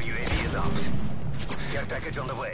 UAV is up. Care package on the way.